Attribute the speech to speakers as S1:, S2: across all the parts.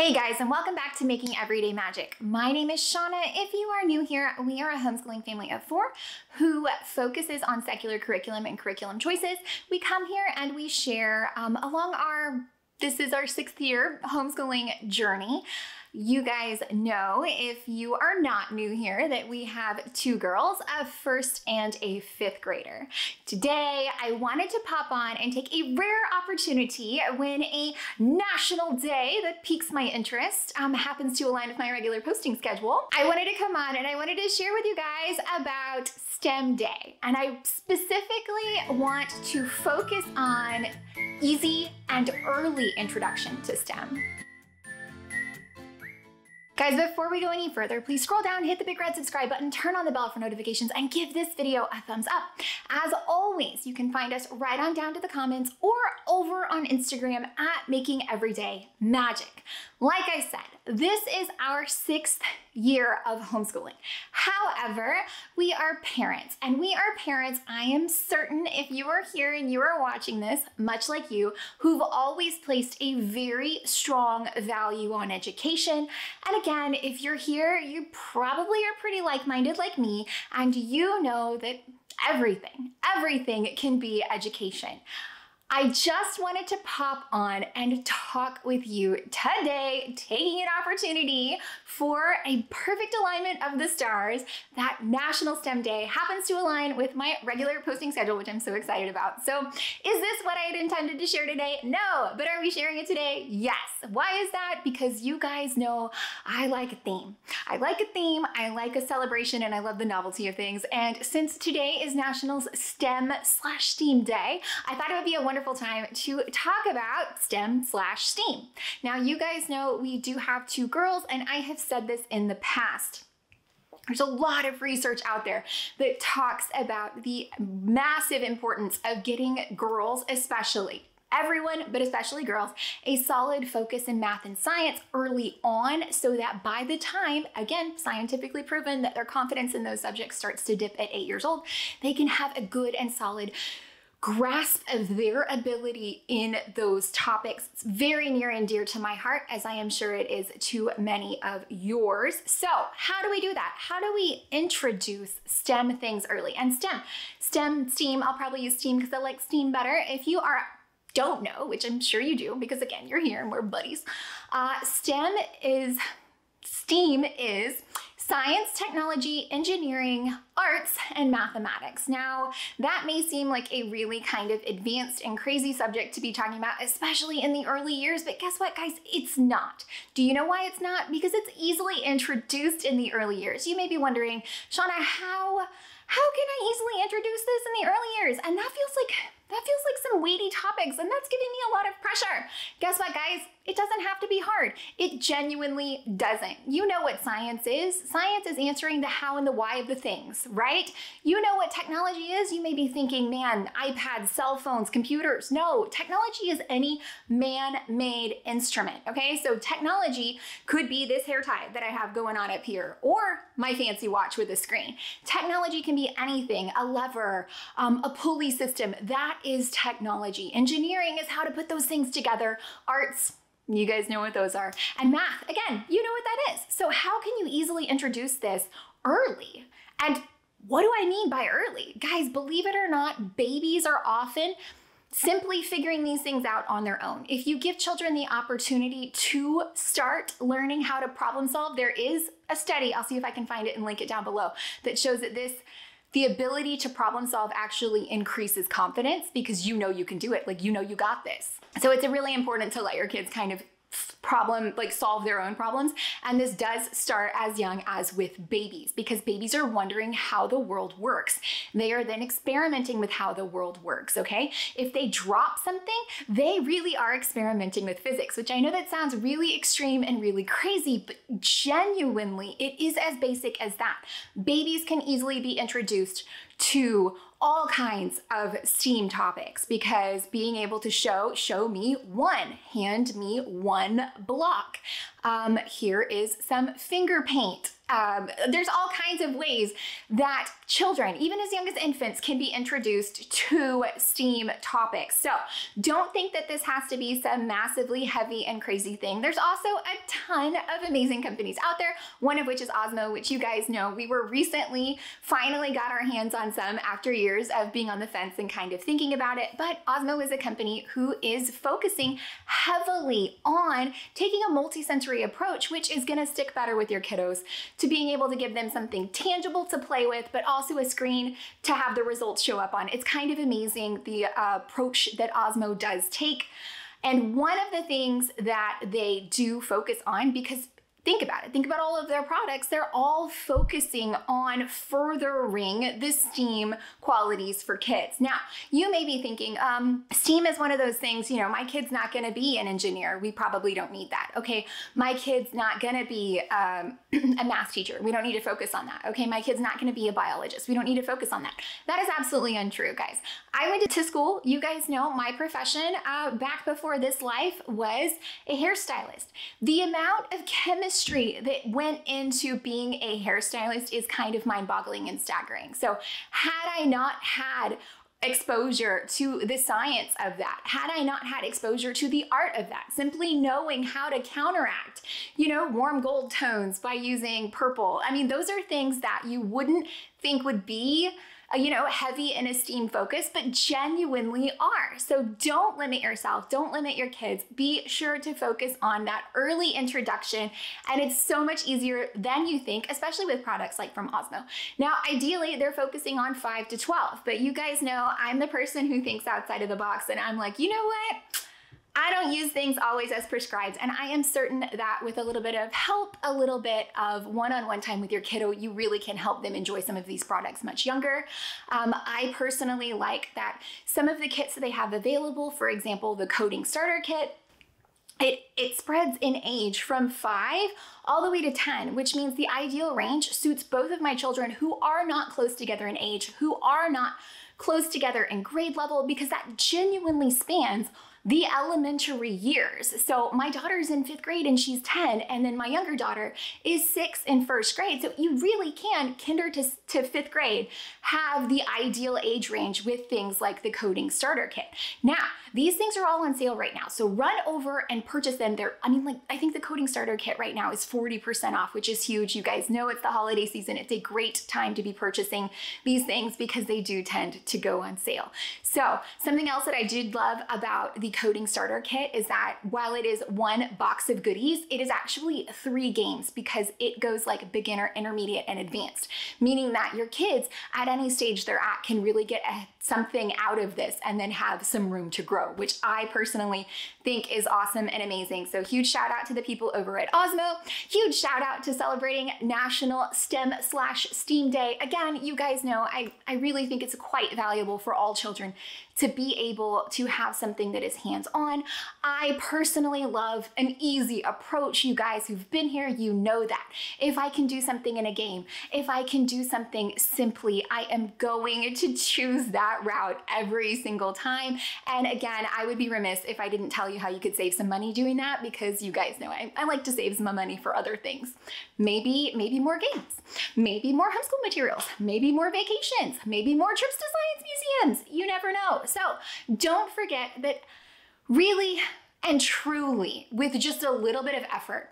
S1: Hey guys, and welcome back to Making Everyday Magic. My name is Shanna. If you are new here, we are a homeschooling family of four who focuses on secular curriculum and curriculum choices. We come here and we share um, along our this is our sixth year homeschooling journey. You guys know, if you are not new here, that we have two girls, a first and a fifth grader. Today, I wanted to pop on and take a rare opportunity when a national day that piques my interest um, happens to align with my regular posting schedule. I wanted to come on and I wanted to share with you guys about STEM Day. And I specifically want to focus on easy and early introduction to STEM. Guys, before we go any further, please scroll down, hit the big red subscribe button, turn on the bell for notifications, and give this video a thumbs up. As always, you can find us right on down to the comments or over on Instagram at Making Everyday Magic. Like I said, this is our sixth year of homeschooling. However, we are parents, and we are parents, I am certain if you are here and you are watching this, much like you, who've always placed a very strong value on education. And again, if you're here, you probably are pretty like-minded like me, and you know that everything, everything can be education. I just wanted to pop on and talk with you today, taking an opportunity for a perfect alignment of the stars. That National STEM Day happens to align with my regular posting schedule, which I'm so excited about. So, is this what I had intended to share today? No, but are we sharing it today? Yes. Why is that? Because you guys know I like a theme. I like a theme, I like a celebration, and I love the novelty of things. And since today is National STEM slash STEAM Day, I thought it would be a wonderful wonderful time to talk about STEM slash STEAM. Now, you guys know we do have two girls, and I have said this in the past. There's a lot of research out there that talks about the massive importance of getting girls, especially everyone, but especially girls, a solid focus in math and science early on so that by the time, again, scientifically proven that their confidence in those subjects starts to dip at eight years old, they can have a good and solid grasp of their ability in those topics. It's very near and dear to my heart, as I am sure it is to many of yours. So, how do we do that? How do we introduce STEM things early? And STEM, STEM, STEAM, I'll probably use STEAM because I like STEAM better. If you are don't know, which I'm sure you do, because again, you're here and we're buddies. Uh, STEM is, STEAM is science, technology, engineering, arts, and mathematics. Now, that may seem like a really kind of advanced and crazy subject to be talking about, especially in the early years, but guess what, guys? It's not. Do you know why it's not? Because it's easily introduced in the early years. You may be wondering, Shanna, how, how can I easily introduce this in the early years? And that feels like that feels like some weighty topics and that's giving me a lot of pressure. Guess what, guys? It doesn't have to be hard. It genuinely doesn't. You know what science is. Science is answering the how and the why of the things, right? You know what technology is. You may be thinking, man, iPads, cell phones, computers. No, technology is any man-made instrument, okay? So technology could be this hair tie that I have going on up here or my fancy watch with a screen. Technology can be anything, a lever, um, a pulley system. That is technology. Engineering is how to put those things together. Arts, you guys know what those are. And math, again, you know what that is. So how can you easily introduce this early? And what do I mean by early? Guys, believe it or not, babies are often simply figuring these things out on their own. If you give children the opportunity to start learning how to problem solve, there is a study, I'll see if I can find it and link it down below, that shows that this the ability to problem solve actually increases confidence because you know you can do it. Like, you know, you got this. So it's really important to let your kids kind of problem like solve their own problems. And this does start as young as with babies because babies are wondering how the world works. They are then experimenting with how the world works okay? If they drop something they really are experimenting with physics which i know that sounds really extreme and really crazy but genuinely it is as basic as that. Babies can easily be introduced to all kinds of STEAM topics because being able to show, show me one, hand me one block. Um, here is some finger paint. Um, there's all kinds of ways that children, even as young as infants, can be introduced to STEAM topics. So don't think that this has to be some massively heavy and crazy thing. There's also a ton of amazing companies out there, one of which is Osmo, which you guys know we were recently finally got our hands on some after years of being on the fence and kind of thinking about it. But Osmo is a company who is focusing heavily on taking a multi-sensory approach, which is going to stick better with your kiddos to being able to give them something tangible to play with, but also a screen to have the results show up on. It's kind of amazing the uh, approach that Osmo does take. And one of the things that they do focus on, because think about it. Think about all of their products. They're all focusing on furthering the STEAM qualities for kids. Now, you may be thinking, um, STEAM is one of those things, you know, my kid's not going to be an engineer. We probably don't need that. Okay. My kid's not going to be um, a math teacher. We don't need to focus on that. Okay. My kid's not going to be a biologist. We don't need to focus on that. That is absolutely untrue, guys. I went to school. You guys know my profession uh, back before this life was a hairstylist. The amount of chemistry chemistry that went into being a hairstylist is kind of mind boggling and staggering. So, had I not had exposure to the science of that, had I not had exposure to the art of that, simply knowing how to counteract, you know, warm gold tones by using purple. I mean, those are things that you wouldn't think would be you know, heavy in esteem STEAM focus, but genuinely are. So don't limit yourself. Don't limit your kids. Be sure to focus on that early introduction. And it's so much easier than you think, especially with products like from Osmo. Now, ideally, they're focusing on 5 to 12, but you guys know I'm the person who thinks outside of the box and I'm like, you know what? I don't use things always as prescribed, and I am certain that with a little bit of help, a little bit of one on one time with your kiddo, you really can help them enjoy some of these products much younger. Um, I personally like that some of the kits that they have available, for example, the coding starter kit, it, it spreads in age from five all the way to 10, which means the ideal range suits both of my children who are not close together in age, who are not close together in grade level, because that genuinely spans the elementary years. So my daughter's in fifth grade and she's 10, and then my younger daughter is six in first grade. So you really can, kinder to, to fifth grade, have the ideal age range with things like the coding starter kit. Now, these things are all on sale right now. So run over and purchase them. They're, I mean, like, I think the coding starter kit right now is 40% off, which is huge. You guys know it's the holiday season. It's a great time to be purchasing these things because they do tend to go on sale. So something else that I did love about the coding starter kit is that while it is one box of goodies, it is actually three games because it goes like beginner, intermediate, and advanced, meaning that your kids at any stage they're at can really get a something out of this and then have some room to grow, which I personally think is awesome and amazing. So huge shout out to the people over at Osmo. Huge shout out to celebrating National STEM slash STEAM Day. Again, you guys know I, I really think it's quite valuable for all children to be able to have something that is hands-on. I personally love an easy approach. You guys who've been here, you know that. If I can do something in a game, if I can do something simply, I am going to choose that route every single time. And again, I would be remiss if I didn't tell you how you could save some money doing that because you guys know I, I like to save some money for other things. Maybe, maybe more games, maybe more homeschool materials, maybe more vacations, maybe more trips to science museums. You never know. So don't forget that really and truly, with just a little bit of effort,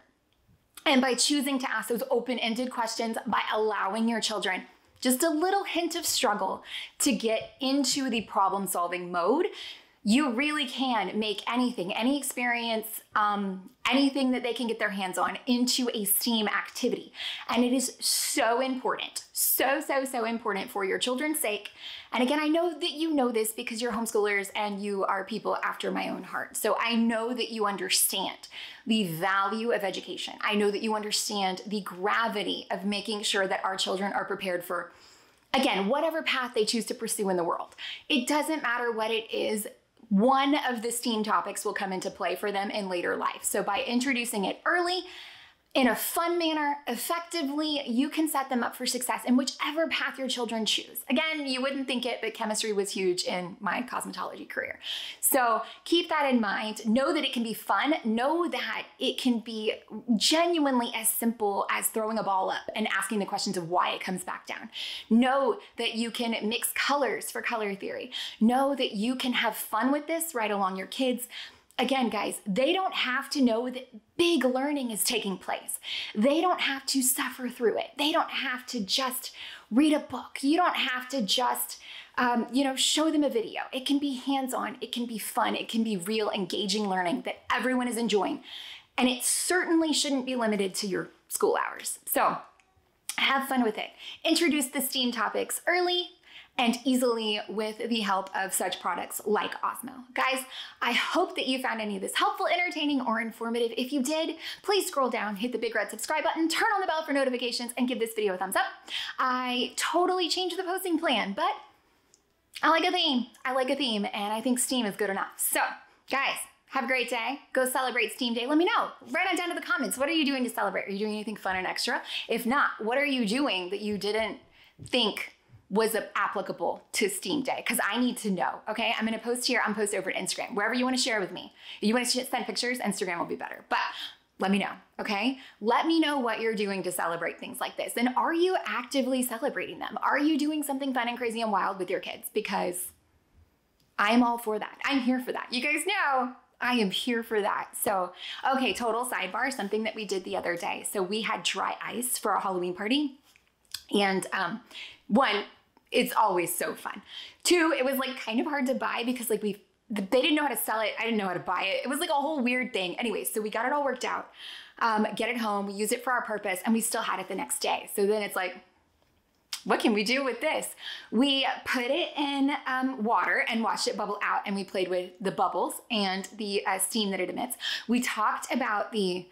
S1: and by choosing to ask those open ended questions, by allowing your children just a little hint of struggle to get into the problem solving mode, you really can make anything, any experience, um, anything that they can get their hands on into a STEAM activity. And it is so important, so, so, so important for your children's sake. And again, I know that you know this because you're homeschoolers and you are people after my own heart. So I know that you understand the value of education. I know that you understand the gravity of making sure that our children are prepared for Again, whatever path they choose to pursue in the world. It doesn't matter what it is, one of the STEAM topics will come into play for them in later life. So by introducing it early, in a fun manner, effectively, you can set them up for success in whichever path your children choose. Again, you wouldn't think it, but chemistry was huge in my cosmetology career. So keep that in mind. Know that it can be fun. Know that it can be genuinely as simple as throwing a ball up and asking the questions of why it comes back down. Know that you can mix colors for color theory. Know that you can have fun with this right along your kids again, guys, they don't have to know that big learning is taking place. They don't have to suffer through it. They don't have to just read a book. You don't have to just, um, you know, show them a video. It can be hands on, it can be fun, it can be real, engaging learning that everyone is enjoying. And it certainly shouldn't be limited to your school hours. So, have fun with it. Introduce the STEAM topics early, and easily with the help of such products like Osmo. Guys, I hope that you found any of this helpful, entertaining, or informative. If you did, please scroll down, hit the big red subscribe button, turn on the bell for notifications, and give this video a thumbs up. I totally changed the posting plan, but I like a theme. I like a theme, and I think Steam is good enough. So, guys, have a great day. Go celebrate Steam Day. Let me know. Write on down to the comments. What are you doing to celebrate? Are you doing anything fun and extra? If not, what are you doing that you didn't think was applicable to Steam Day because I need to know. Okay, I'm gonna post here. I'm post over to Instagram, wherever you want to share with me. If you want to send pictures, Instagram will be better. But let me know. Okay, let me know what you're doing to celebrate things like this, and are you actively celebrating them? Are you doing something fun and crazy and wild with your kids? Because I'm all for that. I'm here for that. You guys know I am here for that. So, okay, total sidebar, something that we did the other day. So, we had dry ice for our Halloween party. And um, one, it's always so fun. Two, it was like kind of hard to buy because like we they didn't know how to sell it. I didn't know how to buy it. It was like a whole weird thing. Anyway, so we got it all worked out. Um, get it home, we use it for our purpose, and we still had it the next day. So then it's like, what can we do with this? We put it in um, water and watched it bubble out, and we played with the bubbles and the uh, steam that it emits. We talked about the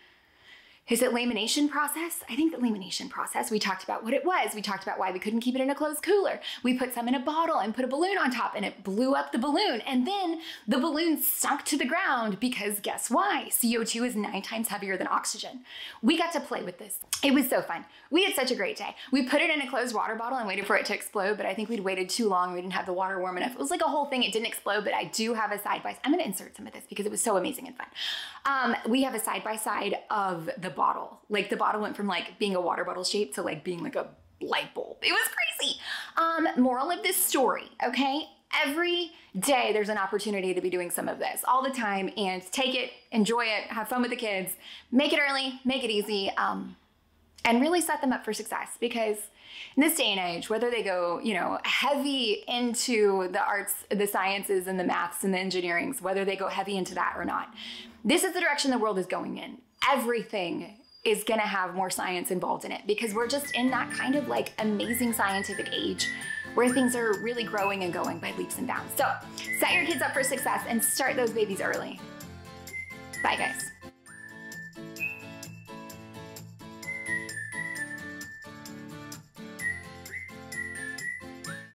S1: is it lamination process? I think the lamination process, we talked about what it was. We talked about why we couldn't keep it in a closed cooler. We put some in a bottle and put a balloon on top and it blew up the balloon. And then the balloon sunk to the ground because guess why? CO2 is nine times heavier than oxygen. We got to play with this. It was so fun. We had such a great day. We put it in a closed water bottle and waited for it to explode, but I think we'd waited too long. We didn't have the water warm enough. It was like a whole thing. It didn't explode, but I do have a side by side. I'm gonna insert some of this because it was so amazing and fun. Um, we have a side by side of the bottle. Like the bottle went from like being a water bottle shape to like being like a light bulb. It was crazy. Um, moral of this story, okay? Every day there's an opportunity to be doing some of this all the time and take it, enjoy it, have fun with the kids, make it early, make it easy, um, and really set them up for success because in this day and age, whether they go, you know, heavy into the arts, the sciences, and the maths and the engineerings, whether they go heavy into that or not, this is the direction the world is going in. Everything is going to have more science involved in it because we're just in that kind of like amazing scientific age where things are really growing and going by leaps and bounds. So set your kids up for success and start those babies early. Bye, guys.